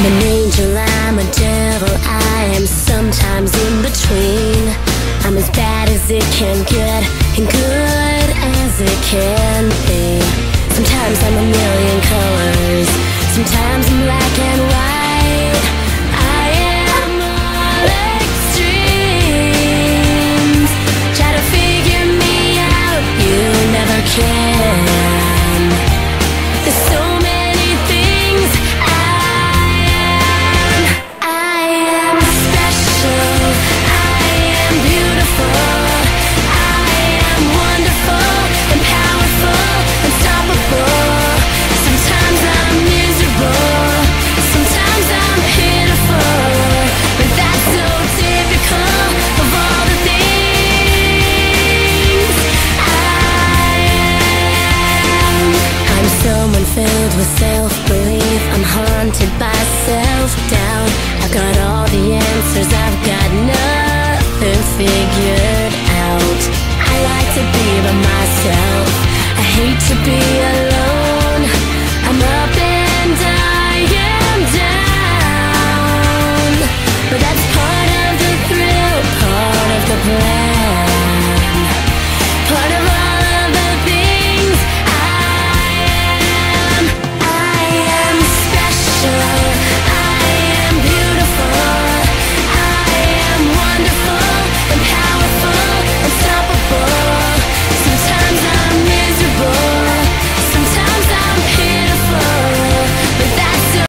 I'm an angel, I'm a devil, I am sometimes in between. I'm as bad as it can get, and good. I'm haunted by self-doubt. I've got all the answers, I've got nothing figured out. I like to be by myself, I hate to be